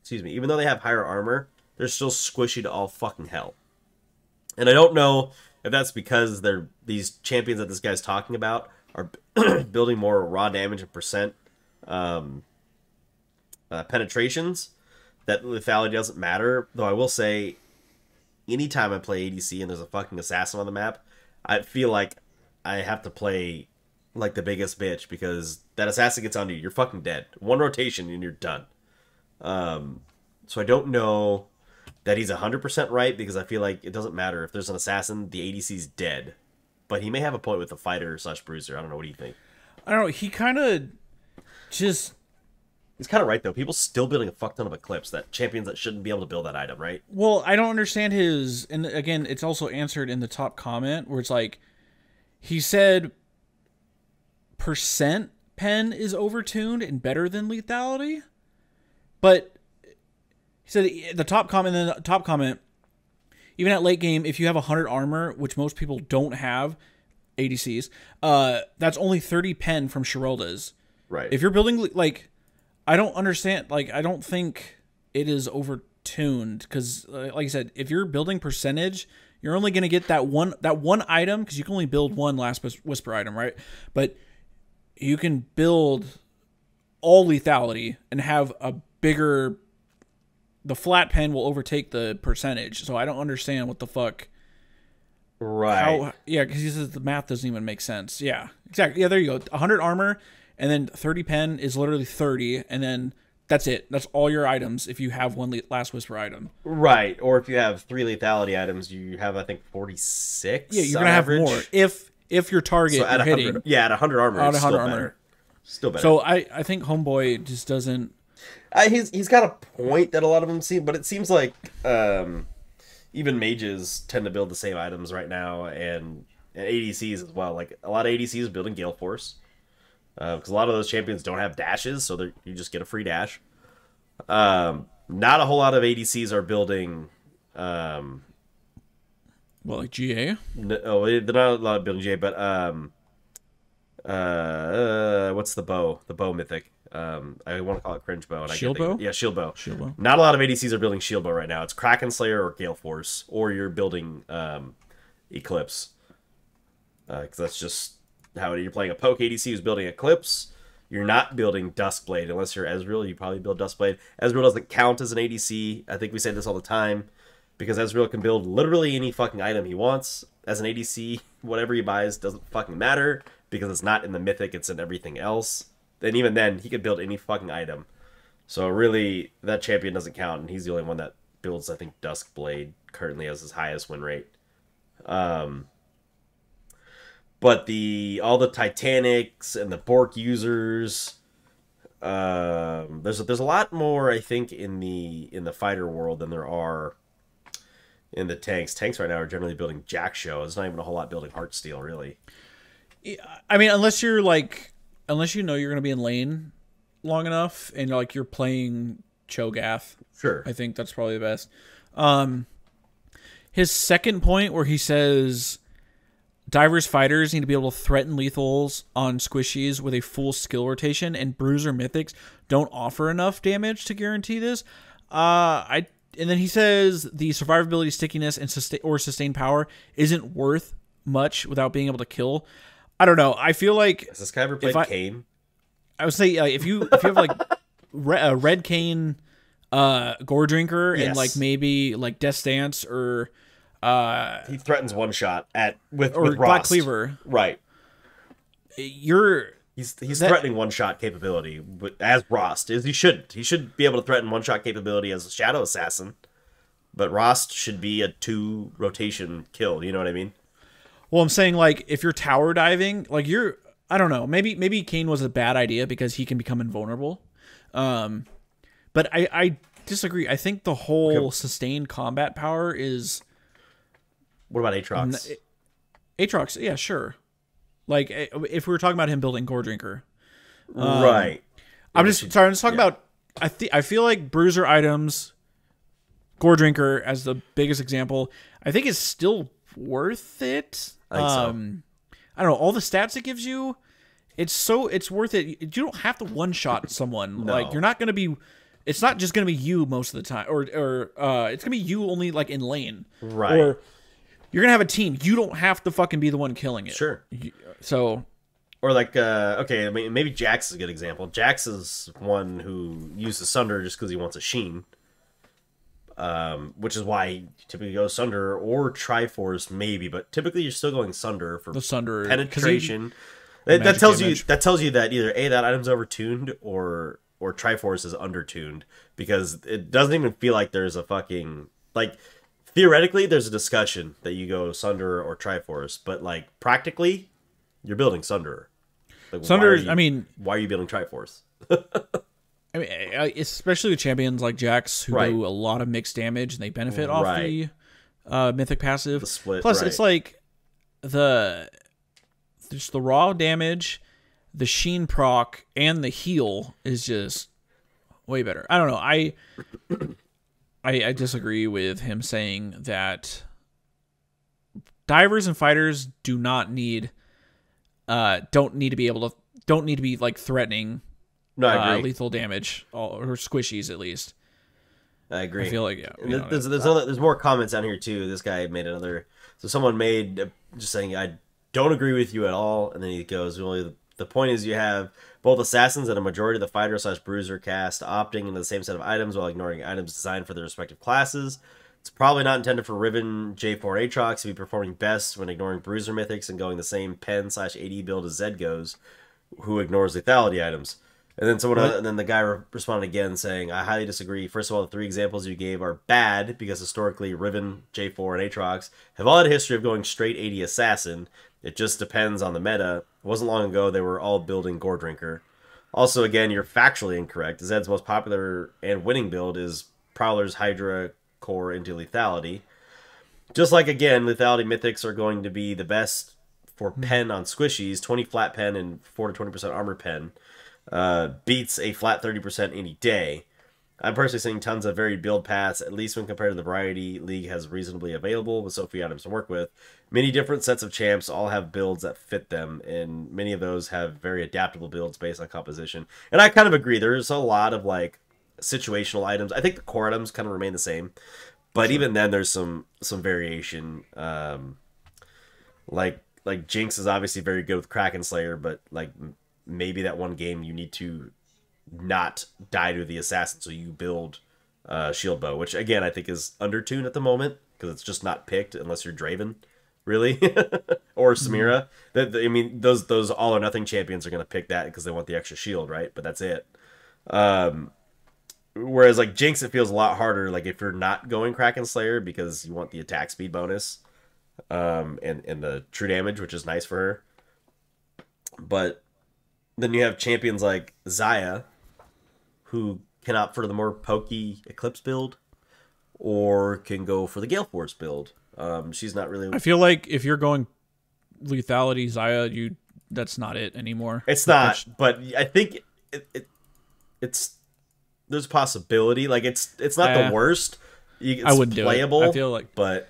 excuse me, even though they have higher armor, they're still squishy to all fucking hell. And I don't know if that's because they're these champions that this guy's talking about are building more raw damage and percent um, uh, penetrations that lethality doesn't matter. Though I will say, anytime I play ADC and there's a fucking assassin on the map, I feel like I have to play like the biggest bitch because that assassin gets on you, you're fucking dead. One rotation and you're done. Um, so I don't know that he's 100% right because I feel like it doesn't matter. If there's an assassin, the ADC's dead. But he may have a point with the fighter slash bruiser. I don't know. What do you think? I don't know. He kind of just. He's kind of right, though. People still building a fuck ton of Eclipse that champions that shouldn't be able to build that item, right? Well, I don't understand his. And again, it's also answered in the top comment where it's like, he said percent pen is overtuned and better than lethality. But he said the top comment, then the top comment, even at late game, if you have 100 armor, which most people don't have, ADCs, uh, that's only 30 pen from Serylda's. Right. If you're building, like, I don't understand, like, I don't think it is overtuned because, uh, like I said, if you're building percentage, you're only going to get that one that one item because you can only build one last whisper item, right? But you can build all lethality and have a bigger the flat pen will overtake the percentage. So I don't understand what the fuck. Right. How, yeah, because he says the math doesn't even make sense. Yeah, exactly. Yeah, there you go. 100 armor, and then 30 pen is literally 30, and then that's it. That's all your items if you have one last whisper item. Right. Or if you have three lethality items, you have I think 46. Yeah, you're gonna average. have more if if your target so at hitting. Yeah, at 100 armor. At 100 armor. Better. Still better. So I I think Homeboy just doesn't uh, he's he's got a point that a lot of them see, but it seems like um, even mages tend to build the same items right now, and, and ADCs as well. Like a lot of ADCs building Gale Force because uh, a lot of those champions don't have dashes, so you just get a free dash. Um, not a whole lot of ADCs are building. Um, well, like GA. No, oh, they're not a lot of building GA, but um, uh, uh, what's the bow? The bow mythic. Um, I want to call it cringe bow. And shield I bow. Yeah, shield bow. Shield bow. Not a lot of ADCs are building shield bow right now. It's Kraken Slayer or Gale Force, or you're building um, Eclipse. Because uh, that's just how you're playing a poke ADC who's building Eclipse. You're not building Duskblade unless you're Ezreal. You probably build Duskblade. Ezreal doesn't count as an ADC. I think we say this all the time because Ezreal can build literally any fucking item he wants as an ADC. Whatever he buys doesn't fucking matter because it's not in the mythic. It's in everything else and even then he could build any fucking item. So really, that champion doesn't count, and he's the only one that builds, I think, Duskblade currently has his highest win rate. Um, but the all the Titanics and the Bork users, um, there's a, there's a lot more I think in the in the fighter world than there are in the tanks. Tanks right now are generally building Jak'Sho. There's not even a whole lot building Heartsteel really. I mean, unless you're like unless you know you're going to be in lane long enough and like you're playing Cho'Gath. Sure. I think that's probably the best. Um his second point where he says divers fighters need to be able to threaten lethals on squishies with a full skill rotation and bruiser mythics don't offer enough damage to guarantee this. Uh I and then he says the survivability stickiness and sustain or sustained power isn't worth much without being able to kill. I don't know. I feel like Has this guy ever played I- Kayn? I would say uh, if you if you have like re- a red Kayn, uh, Goredrinker, and like maybe like Death's Dance or uh He threatens one shot at with or with Black Cleaver, Right. you're He's he's That- threatening one shot capability but as Rhaast. Is he shouldn't. he should be able to threaten one shot capability as a shadow assassin. But Rhaast should be a two rotation kill, you know what I mean? Well, I'm saying like if you're tower diving, like you're I don't know, maybe maybe Kayn was a bad idea because he can become invulnerable. Um but I I disagree. I think the whole sustained combat power is What about Aatrox? Aatrox, yeah, sure. Like eh, if we were talking about him building Goredrinker. right. I'm just sorry, I'm just talking about I think I feel like bruiser items Goredrinker as the biggest example, I think is still worth it. I think so. um I don't know, all the stats it gives you, it's so it's worth it. You don't have to one shot someone. Like you're not gonna be it's not just gonna be you most of the time. Or or uh it's gonna be you only like in lane. Right. Or you're gonna have a team. You don't have to fucking be the one killing it. Sure. So Or like, uh, okay, I mean, maybe Jax is a good example. Jax is one who uses Sunder just because he wants a Sheen, um, which is why he typically goes Sunder or Triforce, maybe, but typically you're still going Sunder for the Sunder penetration. That, that tells damage. you that tells you that either a that item's overtuned or or Triforce is undertuned because it doesn't even feel like there's a fucking like theoretically there's a discussion that you go Sunder or Triforce, but like practically you're building Sunder. Like, you- I mean, why are you building Triforce? I mean, especially with champions like Jax who Right. do a lot of mixed damage and they benefit off the uh, mythic passive. The split, Plus, right. it's like the just the raw damage, the sheen proc, and the heal is just way better. I don't know. I I, I disagree with him saying that divers and fighters do not need uh don't need to be able to don't need to be like threatening No, I uh, agree. lethal damage or squishies at least. I agree. I feel like yeah. And you know, there's there's, another, there's more comments down here too. This guy made another. So someone made uh, just saying I don't agree with you at all, and then he goes, "Well, the, the point is you have both assassins and a majority of the fighter slash bruiser cast opting into the same set of items while ignoring items designed for their respective classes. It's probably not intended for Riven J4 Aatrox to be performing best when ignoring bruiser mythics and going the same pen slash AD build as Zed goes, who ignores lethality items." And then someone, and then the guy re- responded again saying, "I highly disagree. First of all, the three examples you gave are bad because historically, Riven, J4, and Aatrox have all had a history of going straight 80 assassin. It just depends on the meta. It wasn't long ago they were all building Goredrinker. Also, again, you're factually incorrect. Zed's most popular and winning build is Prowler's Hydra Core into lethality. Just like again, lethality mythics are going to be the best for hmm. pen on squishies, 20 flat pen and 4 to 20% armor pen uh, beats a flat 30% any day. I'm personally seeing tons of varied build paths, at least when compared to the variety League has reasonably available with so few items to work with. Many different sets of champs all have builds that fit them, and many of those have very adaptable builds based on composition. And I kind of agree. There's a lot of like situational items. I think the core items kind of remain the same, but even then, there's some some variation. Um, like like Jinx is obviously very good with Kraken Slayer, but like maybe that one game you need to not die to the assassin, so you build uh, shield bow, which again I think is undertuned at the moment because it's just not picked unless you're Draven, really, or Samira. That I mean, those those all or nothing champions are gonna pick that because they want the extra shield, right? But that's it. Um, whereas like Jinx, it feels a lot harder. Like if you're not going Kraken Slayer because you want the attack speed bonus, um, and and the true damage, which is nice for her. But then you have champions like Xayah, who can opt for the more pokey Eclipse build, or can go for the Gale Force build. Um, she's not really. I feel like if you're going lethality Xayah, you that's not it anymore. It's not, but I think it, it it's there's a possibility. Like it's it's not Uh, the worst. You, it's I wouldn't do it. playable. I feel like- but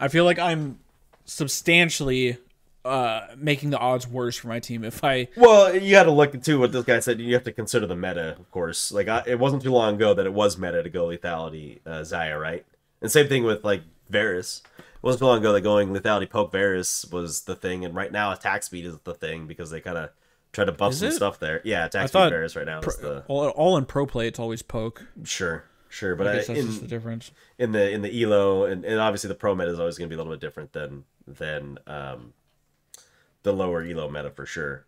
I feel like I'm substantially uh making the odds worse for my team if I Well, you got to look into what this guy said. You have to consider the meta, of course. Like I, it wasn't too long ago that it was meta to go lethality uh, Xayah, right? And same thing with like Varus. It wasn't too long ago that going lethality poke Varus was the thing, and right now attack speed is the thing because they kind of try to buff some it? stuff there. Yeah, attack I speed Varus right now is the all, all in pro play, it's always poke. sure, sure, but I I guess that's in, just the difference. in the in the elo and, and obviously the pro meta is always going to be a little bit different than than um the lower elo meta for sure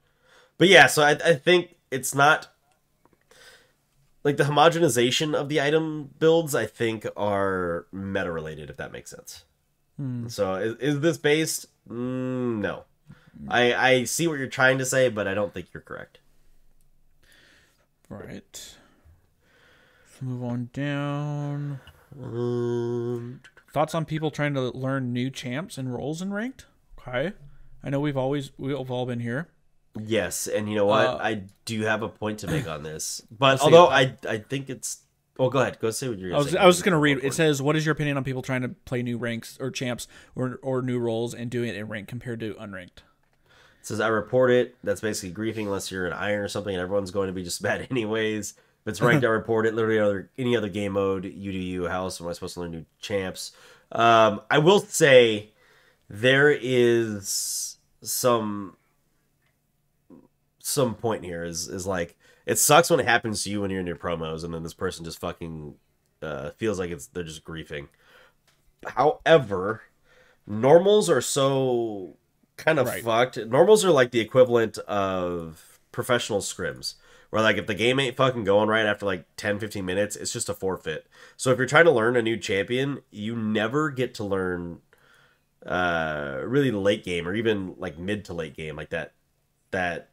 but yeah so i, I think it's not like the homogenization of the item builds i think are meta related if that makes sense so is, is this based mm, no i i see what you're trying to say but i don't think you're correct Right. Let's move on down. um Thoughts on people trying to learn new champs and roles in ranked? Okay. I know we've always we've all been here. Yes, and you know what? Uh, I do have a point to make on this, but although. I I think it's. Oh, go ahead. Go say what you're. I was, saying. I was just gonna read. It says, "What is your opinion on people trying to play new ranks or champs or or new roles and doing it in rank compared to unranked?" It says I report it. That's basically griefing unless you're an iron or something, and everyone's going to be just bad anyways. If it's ranked, I report it. Literally, other any other game mode, you do you. How else am I supposed to learn new champs? Um, I will say there is some some point here is is like it sucks when it happens to you when you're in your promos and then this person just fucking uh, feels like it's they're just griefing. However, normals are so kind of Right. fucked. Normals are like the equivalent of professional scrims. Where like if the game ain't fucking going right after like 10 15 minutes, it's just a forfeit. So if you're trying to learn a new champion, you never get to learn uh really late game or even like mid to late game like that that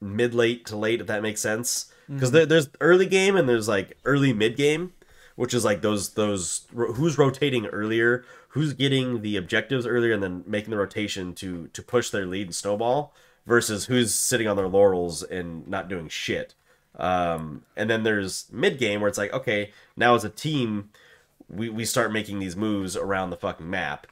mid late to late if that makes sense. Because there, there's early game and there's like early mid game which is like those those who's rotating earlier who's getting the objectives earlier and then making the rotation to to push their lead and snowball versus who's sitting on their laurels and not doing shit. Um and then there's mid game where it's like okay now as a team we, we start making these moves around the fucking map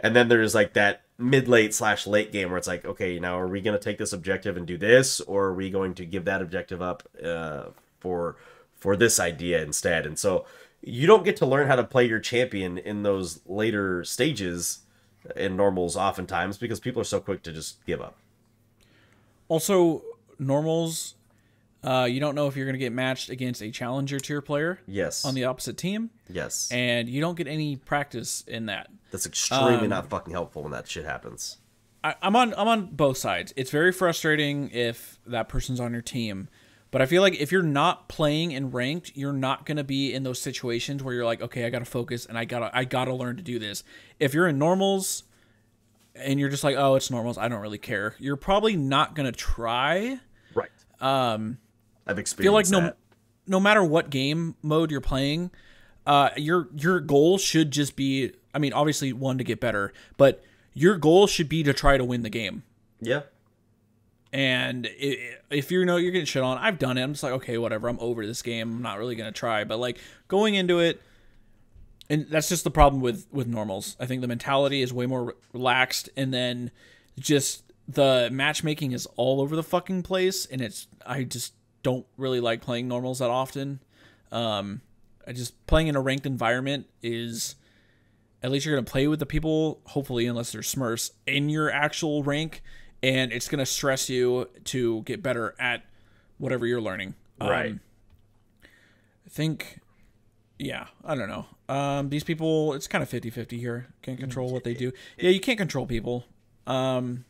and then there's like that mid late slash late game where it's like, okay, now are we going to take this objective and do this, or are we going to give that objective up uh, for for this idea instead? And so you don't get to learn how to play your champion in those later stages in normals oftentimes because people are so quick to just give up. Also, normals, uh, you don't know if you're gonna get matched against a challenger tier player Yes. on the opposite team, yes. and you don't get any practice in that. That's extremely um, not fucking helpful when that shit happens. I, I'm on I'm on both sides. It's very frustrating if that person's on your team, but I feel like if you're not playing in ranked, you're not gonna be in those situations where you're like, okay, I gotta focus and I gotta I gotta learn to do this. If you're in normals and you're just like, oh, it's normals, I don't really care. You're probably not gonna try. Right. Um, I've I feel like experienced no no matter what game mode you're playing, uh, your your goal should just be. I mean, obviously one to get better, but your goal should be to try to win the game. Yeah. And i- if you know you're getting shit on, I've done it. I'm just like, okay, whatever. I'm over this game. I'm not really gonna try. But like going into it, and that's just the problem with with normals. I think the mentality is way more relaxed, and then just the matchmaking is all over the fucking place. And it's I just don't really like playing normals that often. Um, I just playing in a ranked environment is at least you're gonna play with the people, hopefully, unless they're Smurfs, in your actual rank, and it's gonna stress you to get better at whatever you're learning. Right. Um, I think, yeah, I don't know. Um, these people, it's kind of 50-50 here. Can't control what they do. Yeah, you can't control people. Um,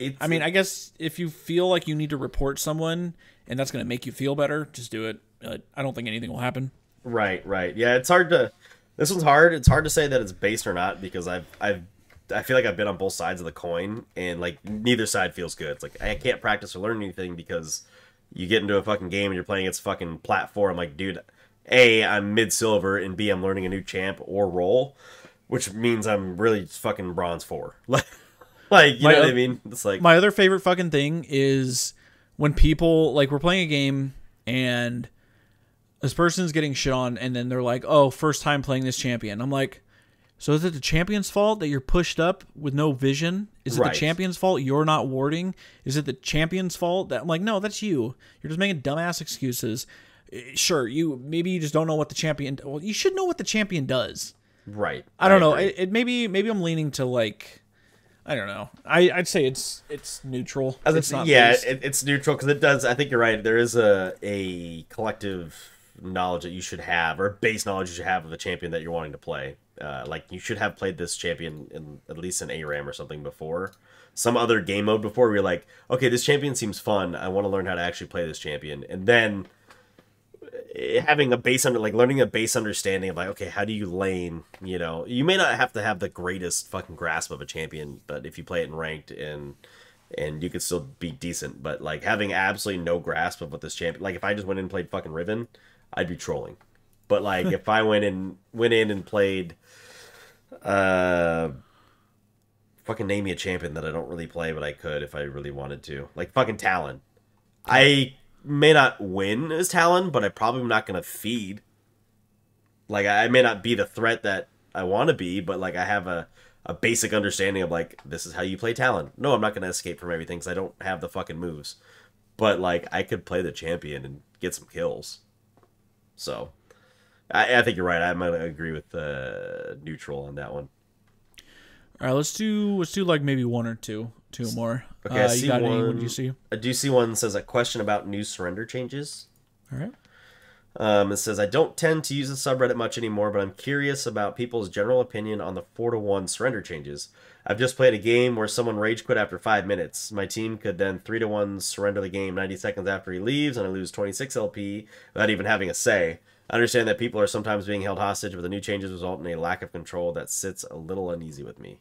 It's, I mean, I guess if you feel like you need to report someone and that's gonna make you feel better, just do it. Uh, I don't think anything will happen. Right, right. Yeah, it's hard to. This one's hard. It's hard to say that it's based or not because I've, I've, I feel like I've been on both sides of the coin, and like neither side feels good. It's like I can't practice or learn anything because you get into a fucking game and you're playing its fucking platform. Like, dude, a I'm mid silver, and b I'm learning a new champ or role, which means I'm really fucking bronze four. Like, like you My know what I mean? It's like my other favorite fucking thing is when people like we're playing a game and this person's getting shit on and then they're like oh first time playing this champion i'm like so is it the champion's fault that you're pushed up with no vision is it Right. the champion's fault you're not warding is it the champion's fault that i'm like no that's you you're just making dumbass excuses Eh, sure you maybe you just don't know what the champion well you should know what the champion does Right. I don't know. It, it maybe maybe I'm leaning to like I don't know. I I'd say it's it's neutral. As it's yeah, it, it's neutral because it does. I think you're right. There is a a collective knowledge that you should have, or base knowledge you should have of the champion that you're wanting to play. Uh, like you should have played this champion in at least an ARAM or something before, some other game mode before. Where you're like, okay, this champion seems fun. I want to learn how to actually play this champion, and then having a base under like learning a base understanding of like okay how do you lane you know? You may not have to have the greatest fucking grasp of a champion but if you play it in ranked and and you could still be decent but like having absolutely no grasp of what this champion like if i just went in and played fucking riven i'd be trolling. But like if i went in went in and played uh fucking name me a champion that i don't really play but i could if i really wanted to. Like fucking talon. I may not win as Talon, but I probably am not going to feed. Like I may not be the threat that I want to be, but like I have a a basic understanding of like this is how you play Talon. No, I'm not going to escape from everything because I don't have the fucking moves. But like I could play the champion and get some kills. So I, I think you're right. I'm going to agree with uh, neutral on that one. All right, let's do let's do like maybe one or two, two more. Okay, I uh, see you got any? What one. you see? I do see one that says a question about new surrender changes. All right. Um, it says, I don't tend to use the subreddit much anymore, but I'm curious about people's general opinion on the 4 to 1 surrender changes. I've just played a game where someone rage quit after 5 minutes. My team could then 3 to 1 surrender the game 90 seconds after he leaves, and I lose 26 LP without even having a say. I understand that people are sometimes being held hostage, but the new changes result in a lack of control that sits a little uneasy with me.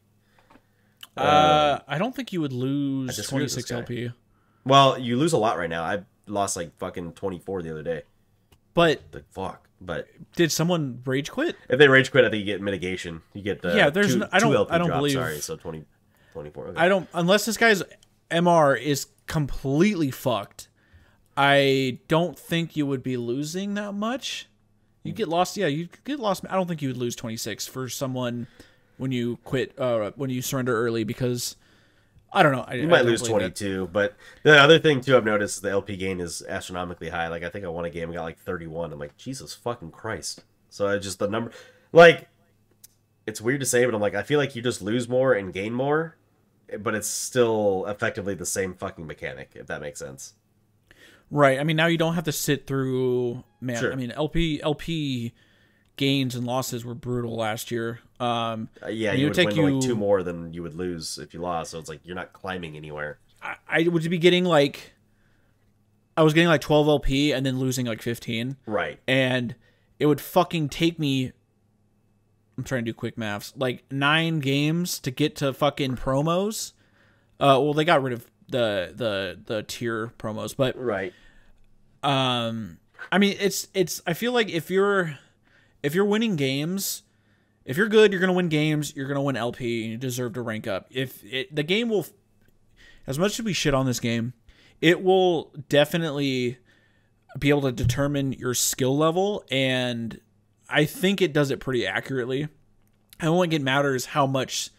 Uh, I don't think you would lose disagree with this 26. LP, Well, you lose a lot right now. I lost like fucking 24 the other day. but the fuck. But did someone rage quit? if they rage quit, I think you get mitigation. You get uh, Yeah, there's two, no- I don't- I don't drops, believe- Sorry, so 20, 24. Okay. I don't unless this guy's MR is completely fucked. I don't think you would be losing that much. You get lost, yeah. You get lost. I don't think you would lose 26 for someone when you quit, uh, when you surrender early because I don't know. I, You might lose 22, but the other thing too I've noticed is the LP gain is astronomically high. Like I think I won a game and got like 31. I'm like, Jesus fucking Christ. So I just the number like it's weird to say, but I'm like I feel like you just lose more and gain more, but it's still effectively the same fucking mechanic if that makes sense. Right. I mean, now you don't have to sit through. Man, Sure. I mean, LP LP gains and losses were brutal last year. Um, Uh, yeah, you would would win take like two more than you would lose if you lost. So it's like you're not climbing anywhere. I, I would be getting like, I was getting like 12 LP and then losing like 15. Right. and it would fucking take me I'm trying to do quick maths, like 9 games to get to fucking promos. Uh well they got rid of the the the tier promos, but Right. um I mean it's it's I feel like if you're if you're winning games, if you're good, you're going to win games, you're going to win LP and you deserve to rank up. If it the game will as much as we shit on this game, it will definitely be able to determine your skill level and I think it does it pretty accurately. I only it matters how much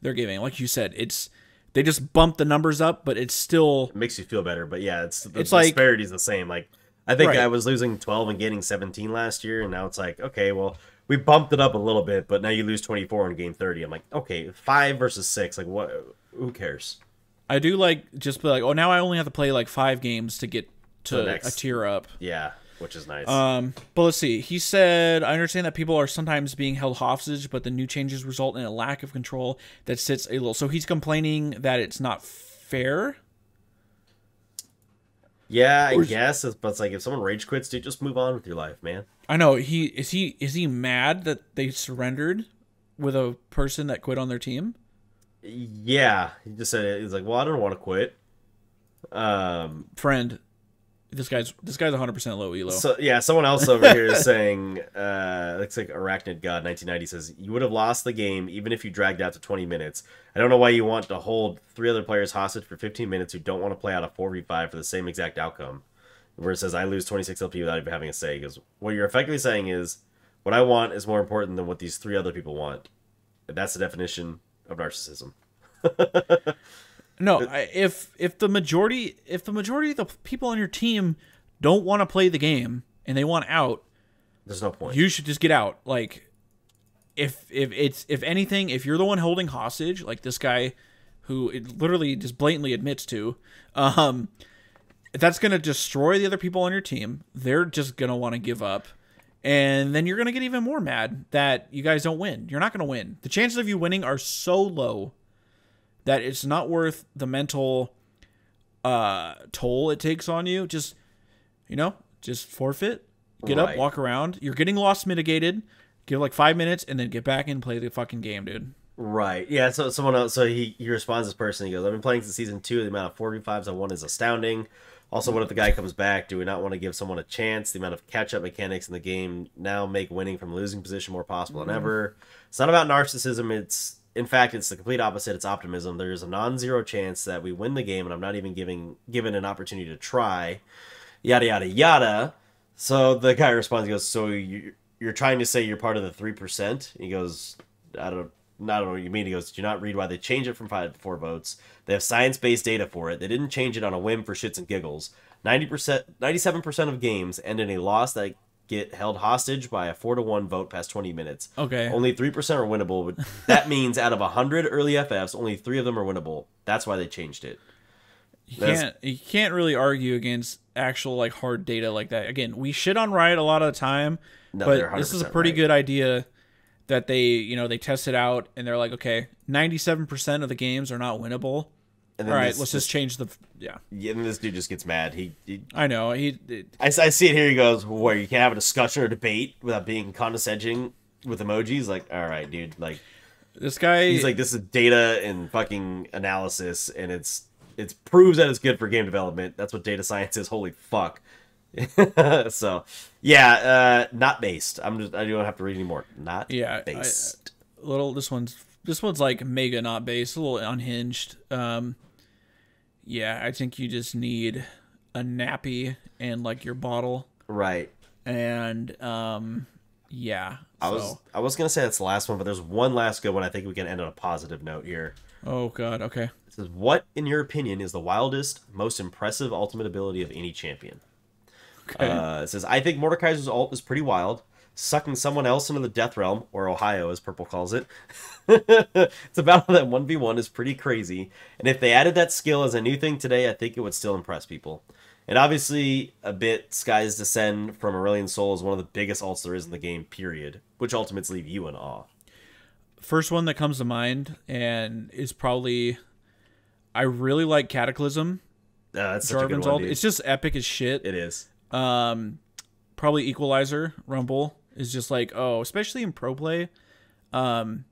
they're giving. Like you said, it's they just bump the numbers up, but it's still It makes you feel better, but yeah, it's the It's like- disparity's the same. Like I think Right. I was losing 12 and getting 17 last year, and now it's like, okay, well, we bumped it up a little bit, but now you lose 24 in game 30. I'm like, okay, five versus six, like what? Who cares? I do like just be like, oh, now I only have to play like five games to get to a tier up. Yeah, which is nice. Um, but let's see. He said, I understand that people are sometimes being held hostage, but the new changes result in a lack of control that sits a little. So he's complaining that it's not fair. Yeah, I guess, it's, but it's like if someone rage quits, dude, just move on with your life, man. I know he is he is he mad that they surrendered with a person that quit on their team. Yeah, he just said. He's like, well, I don't want to quit. Um, Friend, this guy's this guy's 100 percent low elo. So yeah, someone else over here is saying, uh, looks like Arachnid God 1990 says you would have lost the game even if you dragged out to 20 minutes. I don't know why you want to hold three other players hostage for 15 minutes who don't want to play out a 4v5 for the same exact outcome. Where it says I lose 26 LP without even having a say. Because what you're effectively saying is, what I want is more important than what these three other people want. And that's the definition of narcissism. No, if if the majority if the majority of the people on your team don't want to play the game and they want out, There's no point. you should just get out. Like if if it's if anything, if you're the one holding hostage, like this guy, who it literally just blatantly admits to, um, that's gonna destroy the other people on your team. They're just gonna want to give up, and then you're gonna get even more mad that you guys don't win. You're not gonna win. The chances of you winning are so low that it's not worth the mental uh toll it takes on you. Just you know, just forfeit, get up, walk around. You're getting loss mitigated. Give like five minutes and then get back and play the fucking game, dude. Right. Yeah. So someone else. So he he responds to this person. He goes, "I've been playing since season two. The amount of four v fives I won is astounding. Also, what if the guy comes back? Do we not want to give someone a chance? The amount of catch up mechanics in the game now make winning from losing position more possible than ever. It's not about narcissism. It's in fact, it's the complete opposite. It's optimism. There is a non-zero chance that we win the game, and I'm not even giving given an opportunity to try. Yada yada yada. So the guy responds. He goes, "So you you're trying to say you're part of the three percent?" He goes, "I don't." I don't know what you mean. He goes, Do you not read why they changed it from five to four votes? They have science based data for it. They didn't change it on a whim for shits and giggles. 90%, 97% of games end in a loss that get held hostage by a four to one vote past 20 minutes. Okay. Only 3% are winnable. But that means out of 100 early FFs, only three of them are winnable. That's why they changed it. You That's- can't you can't really argue against actual like hard data like that. Again, we shit on Riot a lot of the time, No, but this is a pretty right. good idea that they you know they test it out and they're like, okay, ninety seven percent of the games are not winnable. And All right, this, let's just change the yeah. yeah, and this dude just gets mad. He, he I know he. It, I, I see it here. He goes, "Where you can't have a discussion or debate without being condescending with emojis." Like, all right, dude. Like, this guy. he's like, "This is data and fucking analysis, and it's it proves that it's good for game development. That's what data science is. Holy fuck." so, yeah, uh, not based. I'm just I don't have to read anymore. Not Yeah, I- based. little this one's this one's like mega not based, a little unhinged. Um, yeah, I think you just need a nappy and like your bottle, right. and um, yeah. I so- was I was gonna say that's the last one, but there's one last good one. I think we can end on a positive note here. Oh god. Okay. It says, "What, in your opinion, is the wildest, most impressive ultimate ability of any champion?" Okay. Uh, it says, "I think Mordekaiser's ult is pretty wild, sucking someone else into the death realm, or Ohio, as Purple calls it. it's about that one v one is pretty crazy, and if they added that skill as a new thing today, I think it would still impress people. And obviously, a bit Skies Descend from Aurelion Sol is one of the biggest ults there is in the game. Period. Which ultimates leave you in awe. First one that comes to mind and is probably. I really like Cataclysm. Uh, that's such a good one. It's just epic as shit. It is. Um, probably Equalizer Rumble is just like oh, especially in pro play. Um,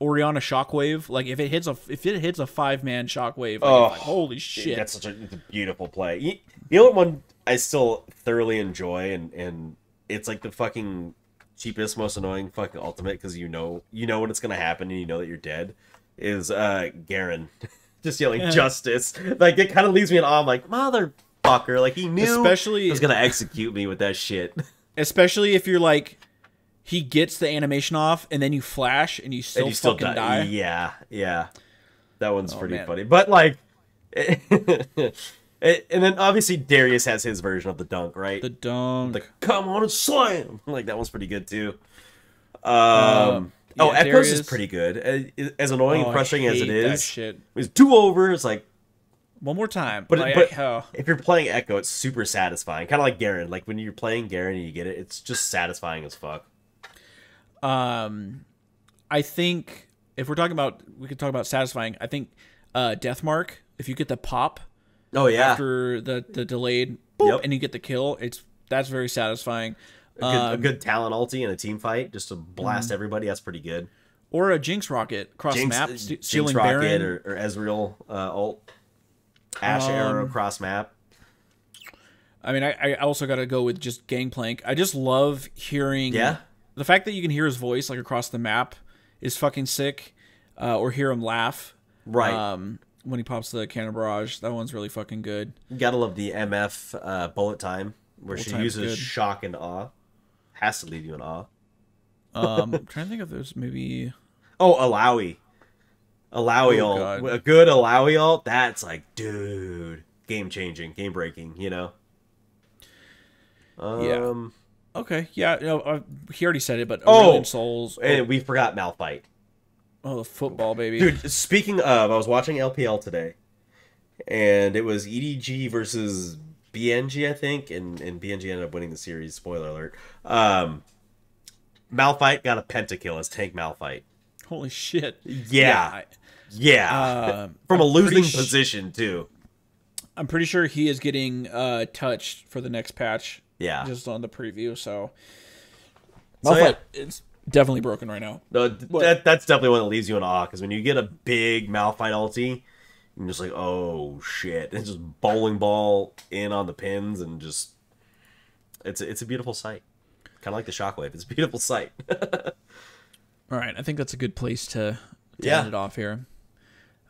Orianna Shockwave, like if it hits a if it hits a five man Shockwave, like, Oh, like, holy shit! That's such a, it's a beautiful play. You, you know what one I still thoroughly enjoy, and and it's like the fucking cheapest, most annoying fucking ultimate because you know you know when it's gonna happen and you know that you're dead. Is uh Garen just yelling justice? Like it kind of leaves me in awe. I'm like motherfucker! Like he knew Especially- he was gonna execute me with that shit. Especially if you're like, he gets the animation off and then you flash and you still, and you still fucking die. die. Yeah, yeah, that one's pretty man. funny. But like, it, and then obviously Darius has his version of the dunk, right? The dunk. the come on and slam. Like that one's pretty good too. Um, Um, oh, yeah, Ekko's is pretty good. Uh, As annoying Oh, and frustrating as it is, shit. it's two over. It's like, One more time. but Like, but oh. if you're playing Ekko, it's super satisfying. Kind of like Garen. Like when you're playing Garen and you get it, it's just satisfying as fuck. Um, I think if we're talking about, we could talk about satisfying. I think uh, Deathmark. If you get the pop Oh yeah, after the the delayed, boop, Yep. and you get the kill, it's that's very satisfying. a good, a Um, good Talon ulti in a team fight just to mm-hmm. blast everybody. That's pretty good. or a Jinx rocket cross Jinx, map, uh, st- Jinx rocket Baron. or, or Ezreal uh, ult, Ashe Um, arrow cross map. I mean, I, I also got to go with just Gangplank. I just love hearing. Yeah. The fact that you can hear his voice like across the map is fucking sick. Uh, or hear him laugh. Right. Um, when he pops the cannon barrage, that one's really fucking good. Gotta love the MF uh, bullet time where she uses good. shock and awe. Has to leave you in awe. Um, I'm trying to think if there's maybe. Oh, Alawi. Alawi Oh, ult. A good Alawi ult, that's like, dude, game changing, game breaking, you know? Yeah. Okay, yeah, no, uh, he already said it, but Oh, Souls. And we forgot Malphite. Oh, the football baby. Dude, speaking of, I was watching LPL today, and it was EDG versus BNG, I think, and, and BNG ended up winning the series. Spoiler alert. Um, Malphite got a pentakill as Tank Malphite. Holy shit. Yeah. Yeah. Uh, From a I'm losing position, too. I'm pretty sure he is getting uh, touched for the next patch. Yeah. Just on the preview, so. So, Malphite, yeah. it's definitely broken right now. No, th- that, that's definitely one that leaves you in awe, because when you get a big Malphite ulti, you're just like, oh, shit. And just bowling ball in on the pins, and just... It's, a- it's a beautiful sight. Kind of like the shockwave. It's a beautiful sight. All right, I think that's a good place to, to Yeah. end it off here.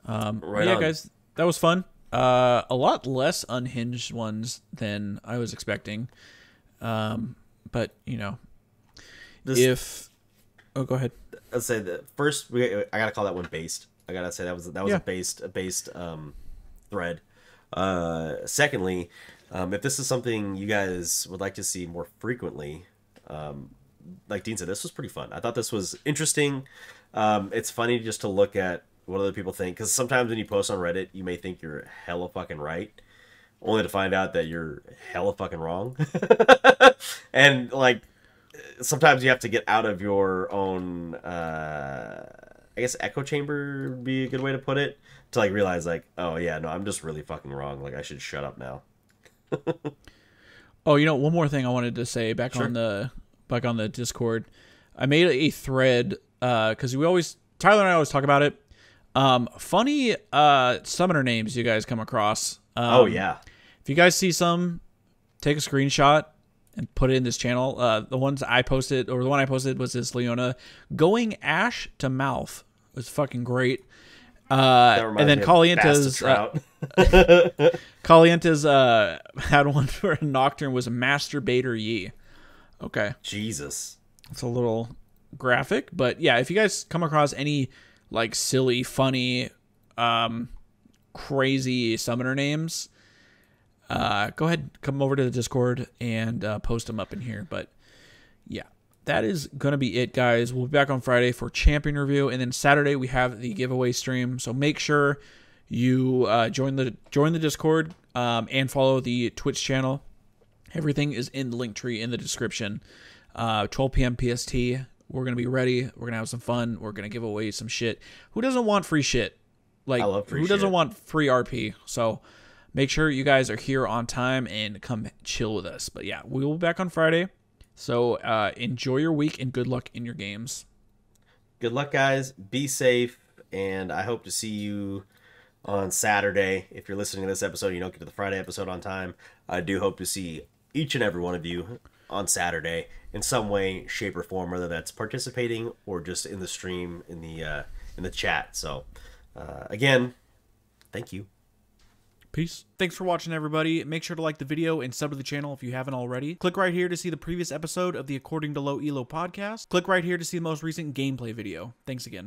Um, Right yeah, on. guys, that was fun. Uh, a lot less unhinged ones than I was expecting. Um, but you know, This, if oh, go ahead. I'd say that first we I gotta call that one based. I gotta say that was that was Yeah. a based a based um, thread. Uh, secondly, um, if this is something you guys would like to see more frequently, um, like Dean said, this was pretty fun. I thought this was interesting. Um, it's funny just to look at what other people think because sometimes when you post on Reddit, you may think you're hella fucking right, only to find out that you're hella fucking wrong. and like sometimes you have to get out of your own uh i guess echo chamber would be a good way to put it to like realize like oh yeah no i'm just really fucking wrong like i should shut up now Oh, you know, one more thing I wanted to say back Sure. on the back on the Discord. I made a thread because we always Tyler and I always talk about it. Um, funny uh, summoner names you guys come across. Um, oh yeah If you guys see some, take a screenshot and put it in this channel. Uh, the ones I posted, or the one I posted, was this Leona going ash to mouth. It was fucking great. Uh, and then Caliente's uh, Trout. Caliente's uh, had one for Nocturne was a Masturbator Yi. Okay, jesus it's a little graphic, but yeah, if you guys come across any like silly, funny, um, crazy summoner names, uh, go ahead, come over to the Discord and uh, post them up in here. But yeah, that is gonna be it, guys. We'll be back on Friday for champion review, and then Saturday we have the giveaway stream. So make sure you uh, join the join the Discord um, and follow the Twitch channel. Everything is in the link tree in the description. Uh, 12 p.m. PST. We're gonna be ready. We're gonna have some fun. We're gonna give away some shit. Who doesn't want free shit? Like I love free who doesn't shit. want free RP? So make sure you guys are here on time and come chill with us. But yeah, we will be back on Friday. So uh, enjoy your week and good luck in your games. good luck guys be safe and i hope to see you on saturday if you're listening to this episode you don't get to the friday episode on time i do hope to see each and every one of you on saturday in some way shape or form whether that's participating or just in the stream in the uh, in the chat so uh, again thank you Peace. Thanks for watching, everybody. Make sure to like the video and sub to the channel if you haven't already. Click right here to see the previous episode of the According to Low Elo podcast. Click right here to see the most recent gameplay video. Thanks again.